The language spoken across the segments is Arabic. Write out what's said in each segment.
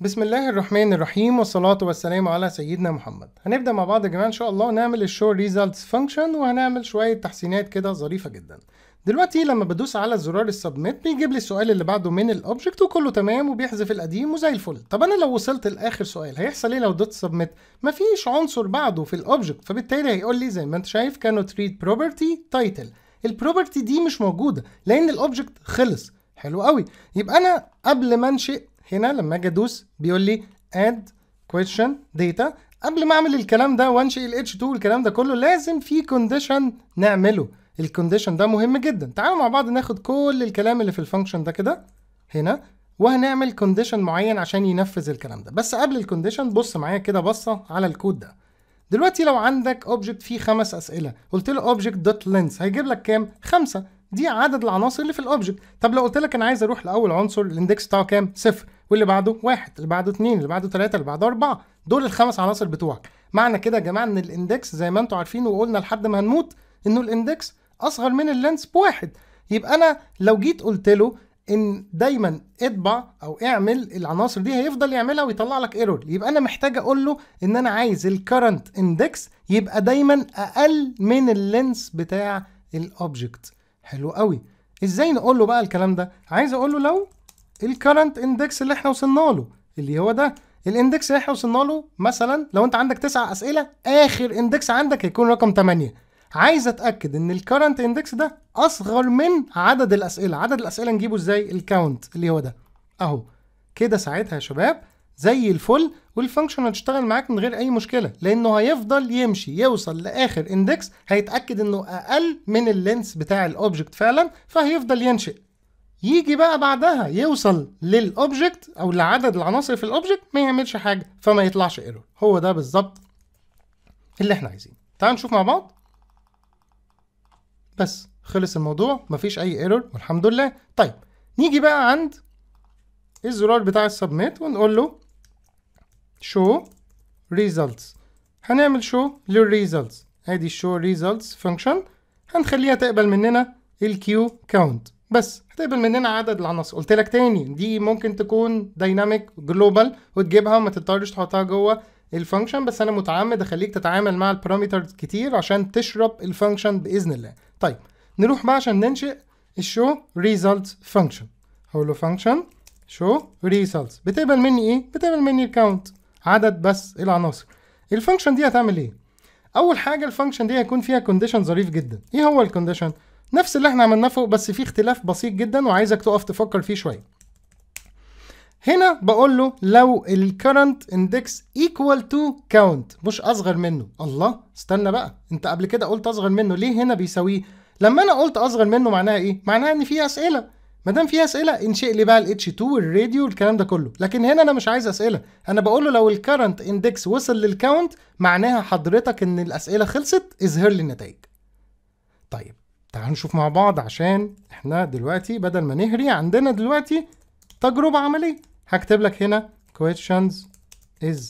بسم الله الرحمن الرحيم والصلاة والسلام على سيدنا محمد. هنبدأ مع بعض يا جماعة إن شاء الله. نعمل ال show results function وهنعمل شوية تحسينات كده ظريفة جدا. دلوقتي لما بدوس على زرار ال submit بيجيب لي السؤال اللي بعده من ال object وكله تمام وبيحذف القديم وزي الفل. طب أنا لو وصلت لآخر سؤال هيحصل إيه لو دوست submit؟ مفيش عنصر بعده في ال object فبالتالي هيقول لي زي ما أنت شايف cannot read property title. ال property دي مش موجودة لأن ال object خلص. حلو قوي يبقى أنا قبل ما أنشئ هنا لما أجي ادوس بيقول لي add question data. قبل ما اعمل الكلام ده وانشئ ال H2 والكلام ده كله لازم في condition نعمله. ال condition ده مهم جدا. تعالوا مع بعض ناخد كل الكلام اللي في ال function ده كده هنا وهنعمل condition معين عشان ينفذ الكلام ده. بس قبل ال condition بص معايا كده بصة على الكود ده. دلوقتي لو عندك object فيه خمس أسئلة قلت له object dot length هيجيب لك كام؟ خمسة. دي عدد العناصر اللي في ال object طب لو قلت لك أنا عايز أروح لأول عنصر ال index بتاعه كام؟ صفر. واللي بعده واحد اللي بعده اتنين اللي بعده تلاتة اللي بعده أربعة. دول الخمس عناصر بتوعك. معنى كده يا جماعة إن ال index زي ما أنتم عارفين وقلنا لحد ما هنموت إنه ال index أصغر من ال length بواحد. يبقى أنا لو جيت قلت له إن دايما اطبع أو اعمل العناصر دي هيفضل يعملها ويطلع لك error يبقى أنا محتاج أقول له إن أنا عايز ال current index يبقى دايما أقل من ال length بتاع ال object حلو قوي إزاي نقول له بقى الكلام ده؟ عايز أقول له لو ال current index اللي إحنا وصلنا له اللي هو ده. ال index اللي إحنا وصلنا له مثلا لو انت عندك تسع أسئلة آخر index عندك هيكون رقم 8 عايز أتأكد إن ال current index ده أصغر من عدد الأسئلة. عدد الأسئلة نجيبه إزاي؟ ال count اللي هو ده. أهو. كده ساعتها يا شباب زي الفل. وال function هتشتغل معاك من غير أي مشكلة لأنه هيفضل يمشي يوصل لآخر index هيتأكد إنه أقل من ال length بتاع ال object فعلا فهيفضل ينشئ. يجي بقى بعدها يوصل لل object أو لعدد العناصر في ال object ما يعملش حاجة فما يطلعش error هو ده بالظبط اللي إحنا عايزينه. تعالوا نشوف مع بعض. بس خلص الموضوع مفيش أي error والحمد لله. طيب نيجي بقى عند الزرار بتاع ال submit ونقول له show results. هنعمل show لل results أدي show results function. هنخليها تقبل مننا ال count بس هتقبل مننا عدد العناصر قلت لك تاني دي ممكن تكون dynamic global وتجيبها وما تضطرش تحطها جوه ال function بس أنا متعمد أخليك تتعامل مع ال parameters كتير عشان تشرب ال function بإذن الله. طيب نروح بقى عشان ننشئ ال show results function هقول له function show results بتقبل مني إيه؟ بتقبل مني ال count عدد بس العناصر. ال function دي هتعمل إيه؟ أول حاجة ال function دي هيكون فيها condition ظريف جدا. إيه هو ال condition نفس اللي إحنا عملناه فوق بس فيه اختلاف بسيط جدا وعايزك تقف تفكر فيه شوية. هنا بقول له لو ال current index equal to count مش أصغر منه. الله استنى بقى. انت قبل كده قلت أصغر منه ليه هنا بيساويه؟ لما أنا قلت أصغر منه معناها إيه؟ معناها إن في أسئلة. ما دام في أسئلة انشئ لي بقى ال H 2 والراديو والكلام ده كله. لكن هنا أنا مش عايز أسئلة. أنا بقول له لو ال current index وصل لل count معناها حضرتك إن الأسئلة خلصت اظهر لي النتائج. طيب. تعالوا نشوف مع بعض عشان إحنا دلوقتي بدل ما نهري عندنا دلوقتي تجربة عملية. هكتب لك هنا questions is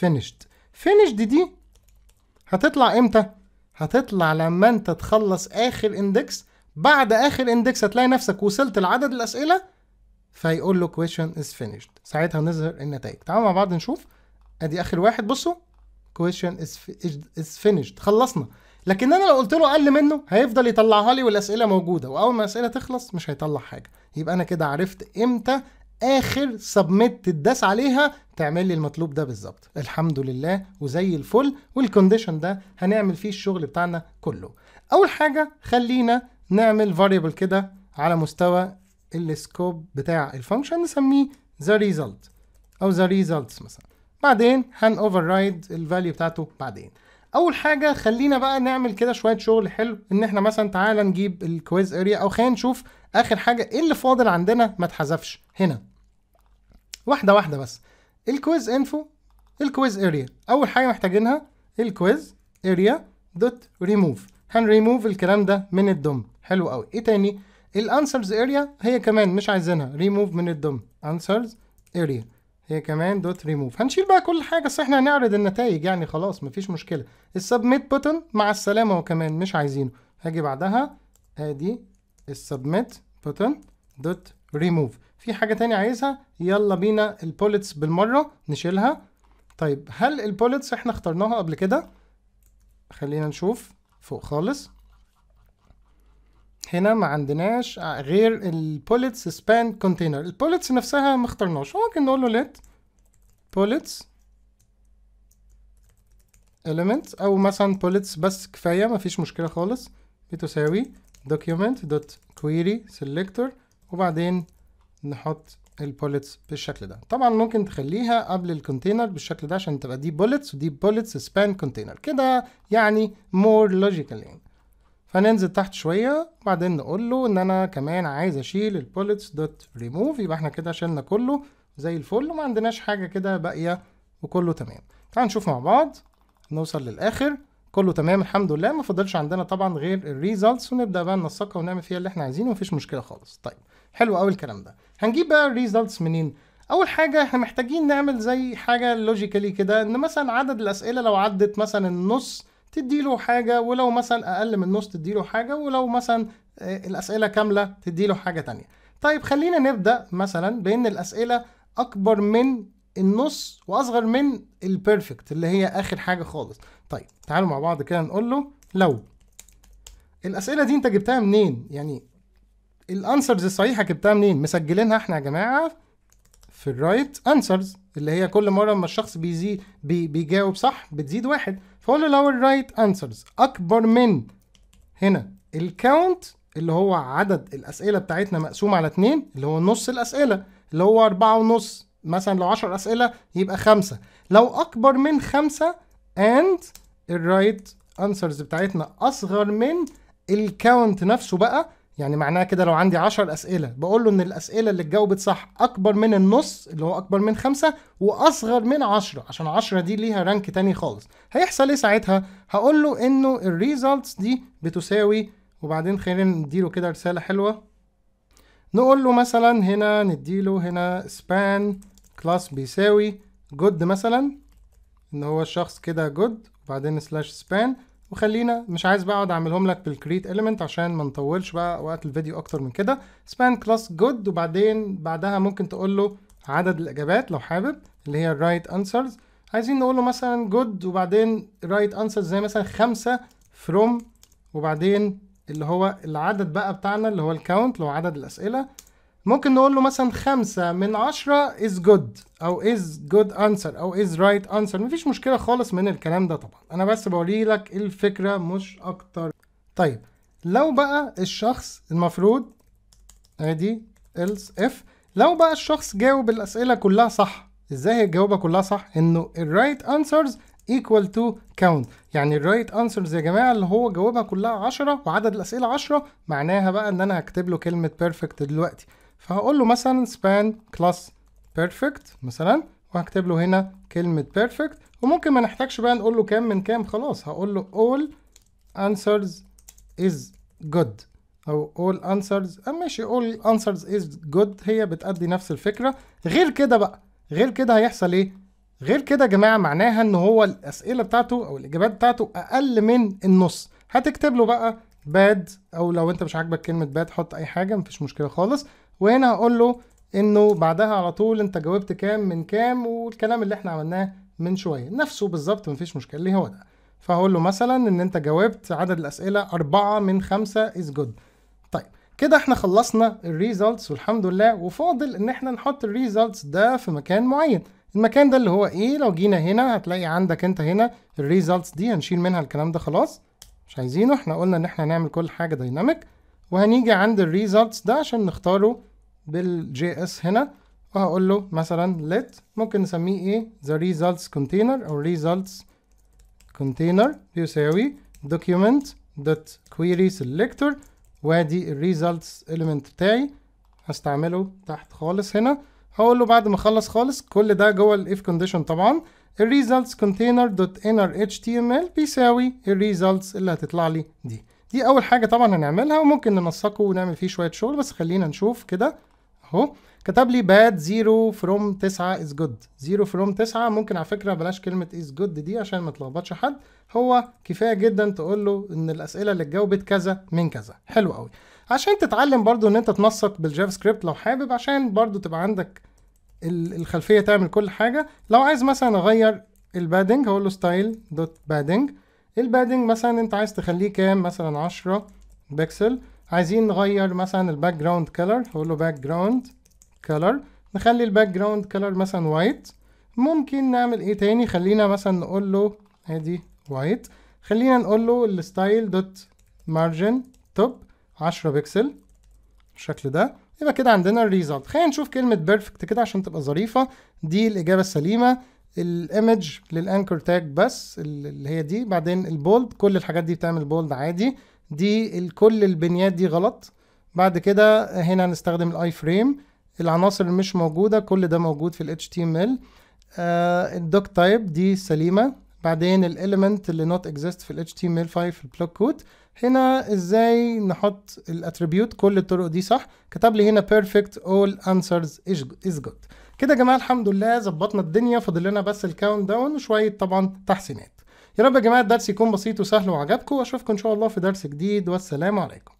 finished. Finished دي هتطلع إمتى؟ هتطلع لما أنت تخلص آخر index بعد آخر index هتلاقي نفسك وصلت لعدد الأسئلة فيقول له question is finished. ساعتها نظهر النتائج. تعالوا مع بعض نشوف. أدي آخر واحد. بصوا. question is finished. خلصنا. لكن أنا لو قلت له أقل منه هيفضل يطلعها لي والأسئلة موجودة وأول ما الأسئلة تخلص مش هيطلع حاجة. يبقى أنا كده عرفت إمتى آخر سبميت تداس عليها تعمل لي المطلوب ده بالظبط. الحمد لله وزي الفل والكونديشن ده هنعمل فيه الشغل بتاعنا كله. أول حاجة خلينا نعمل variable كده على مستوى ال scope بتاع ال function نسميه the result أو the results مثلا. بعدين هن override ال value بتاعته بعدين. أول حاجة خلينا بقى نعمل كده شوية شغل حلو إن إحنا مثلا تعالى نجيب ال quiz area أو خلينا نشوف آخر حاجة إيه اللي فاضل عندنا ما اتحذفش هنا. واحدة واحدة بس. ال quiz info ال quiz area أول حاجة محتاجينها الكويز اريا دوت ريموف هنريموف الكلام ده من ال DOM. حلو قوي إيه تاني؟ ال answers area هي كمان مش عايزينها. ريموف من الدوم. انسرز اريا هي كمان دوت ريموف. هنشيل بقى كل حاجة بس إحنا هنعرض النتائج يعني خلاص مفيش مشكلة. ال submit button مع السلامة وكمان مش عايزينه. هاجي بعدها آدي ال submit button dot remove في حاجة تاني عايزها؟ يلا بينا ال bullets بالمرة نشيلها. طيب هل ال bullets إحنا اخترناها قبل كده؟ خلينا نشوف فوق خالص. هنا ما عندناش غير ال bullets span container ال bullets نفسها ما اخترناش. ممكن نقول له let bullets element أو مثلا bullets بس كفاية مفيش مشكلة خالص. بتساوي document dot query selector وبعدين نحط ال bullets بالشكل ده. طبعا ممكن تخليها قبل ال container بالشكل ده عشان تبقى دي bullets ودي bullets span container كده يعني more logical يعني فننزل تحت شوية وبعدين نقول له إن أنا كمان عايز أشيل البوليتس دوت ريموف يبقى إحنا كده شلنا كله زي الفل وما عندناش حاجة كده باقية وكله تمام. تعال نشوف مع بعض نوصل للآخر. كله تمام الحمد لله. ما فضلش عندنا طبعا غير ال results ونبدأ بقى ننسقها ونعمل فيها اللي إحنا عايزينه مفيش مشكلة خالص. طيب حلو قوي الكلام ده. هنجيب بقى ال results منين؟ أول حاجة إحنا محتاجين نعمل زي حاجة logically كده إن مثلا عدد الأسئلة لو عدت مثلا النص تديله حاجة ولو مثلا أقل من نص تديله حاجة ولو مثلا الأسئلة كاملة تديله حاجة تانية. طيب خلينا نبدأ مثلا بأن الأسئلة أكبر من النص وأصغر من ال perfect اللي هي آخر حاجة خالص. طيب تعالوا مع بعض كده نقول له لو. الأسئلة دي أنت جبتها منين؟ يعني ال answers الصحيحة جبتها منين؟ مسجلينها إحنا يا جماعة في ال right answers اللي هي كل مرة ما الشخص بيزيد بي بيجاوب صح بتزيد واحد. فاقول له لو ال right answers أكبر من هنا. ال count اللي هو عدد الأسئلة بتاعتنا مقسوم على اتنين اللي هو نص الأسئلة. اللي هو أربعة ونص مثلا لو عشر أسئلة يبقى خمسة. لو أكبر من خمسة and ال right answers بتاعتنا أصغر من ال count نفسه بقى يعني معناها كده لو عندي عشر أسئلة بقول له إن الأسئلة اللي اتجاوبت صح أكبر من النص اللي هو أكبر من خمسة وأصغر من عشرة عشان عشرة دي ليها rank تاني خالص. هيحصل إيه ساعتها؟ هقول له إنه ال results دي بتساوي وبعدين خلينا نديله كده رسالة حلوة. نقول له مثلا هنا نديله هنا span class بيساوي good مثلا إن هو الشخص كده good وبعدين slash span وخلينا مش عايز بقى اقعد اعملهم لك بال create element عشان ما نطولش بقى وقت الفيديو أكتر من كده. span class good وبعدين بعدها ممكن تقول له عدد الإجابات لو حابب اللي هي ال right answers عايزين نقول له مثلا good وبعدين right answers زي مثلا خمسة from وبعدين اللي هو العدد بقى بتاعنا اللي هو ال count لو عدد الأسئلة. ممكن نقول له مثلا خمسة من عشرة is good أو is good answer أو is right answer. مفيش مشكلة خالص من الكلام ده طبعا. أنا بس بوري لك الفكرة مش أكتر. طيب لو بقى الشخص المفروض أدي else if لو بقى الشخص جاوب الأسئلة كلها صح إزاي هيجاوبها كلها صح؟ إنه ال right answers equal to count. يعني ال right answers يا جماعة اللي هو جاوبها كلها عشرة وعدد الأسئلة عشرة معناها بقى إن أنا هكتب له كلمة perfect دلوقتي. فهقول له مثلا span class perfect مثلا وهكتب له هنا كلمة perfect. وممكن ما نحتاجش بقى نقول له كام من كام خلاص هقول له all answers is good. أو all answers ماشي all answers is good. هي بتأدي نفس الفكرة. غير كده بقى غير كده هيحصل إيه؟ غير كده يا جماعة معناها إن هو الأسئلة بتاعته أو الإجابات بتاعته أقل من النص. هتكتب له بقى bad أو لو أنت مش عاجبك كلمة bad حط أي حاجة مفيش مشكلة خالص. وهنا هقول له انه بعدها على طول انت جاوبت كام من كام والكلام اللي إحنا عملناه من شوية. نفسه بالظبط مفيش مشكلة اللي هو ده. فهقول له مثلا إن أنت جاوبت عدد الأسئلة أربعة من خمسة is good. طيب كده إحنا خلصنا ال results والحمد لله وفاضل إن إحنا نحط ال results ده في مكان معين. المكان ده اللي هو إيه؟ لو جينا هنا هتلاقي عندك أنت هنا ال results دي هنشيل منها الكلام ده خلاص. مش عايزينه إحنا قلنا إن إحنا هنعمل كل حاجة dynamic وهنيجي عند ال results ده عشان نختاره بال JS هنا وهقول له مثلا let ممكن نسميه إيه؟ the results container أو results container بيساوي document dot query selector وادي ال results element بتاعي هستعمله تحت خالص هنا. هقول له بعد ما اخلص خالص كل ده جوه ال if condition طبعا. ال results container dot inner html بيساوي ال results اللي هتطلع لي دي. دي أول حاجة طبعا هنعملها وممكن ننسقه ونعمل فيه شوية شغل بس خلينا نشوف كده أهو. كتب لي bad 0 from 9 is good. 0 from 9 ممكن على فكرة بلاش كلمة is good دي عشان ما تلخبطش حد. هو كفاية جدا تقول له إن الأسئلة اللي اتجاوبت كذا من كذا. حلو قوي عشان تتعلم برضو إن أنت تنسق بال JavaScript لو حابب عشان برضو تبقى عندك ال- الخلفية تعمل كل حاجة. لو عايز مثلا أغير ال padding هقول له style dot padding ال padding مثلا أنت عايز تخليه كام؟ مثلا 10 بكسل عايزين نغير مثلا ال background color هقول له background color نخلي ال background color مثلا white ممكن نعمل إيه تاني؟ خلينا مثلا نقول له أدي white خلينا نقول له ال style dot margin top 10 بكسل بالشكل ده. يبقى كده عندنا ال result خلينا نشوف كلمة perfect كده عشان تبقى ظريفة. دي الإجابة السليمة. ال image لل anchor tag بس اللي هي دي. بعدين ال bold كل الحاجات دي بتعمل bold عادي. دي ال- كل البنيات دي غلط. بعد كده هنا هنستخدم ال iframe العناصر اللي مش موجودة كل ده موجود في ال HTML آه ال doctype دي سليمة. بعدين ال element اللي not exist في ال HTML5 في ال blockquote هنا إزاي نحط ال attribute كل الطرق دي صح. كتب لي هنا perfect all answers is good. كده يا جماعة الحمد لله ظبطنا الدنيا فاضل لنا بس ال countdown وشوية طبعا تحسينات. يا رب يا جماعة الدرس يكون بسيط وسهل وعجبكم وأشوفكم إن شاء الله في درس جديد والسلام عليكم.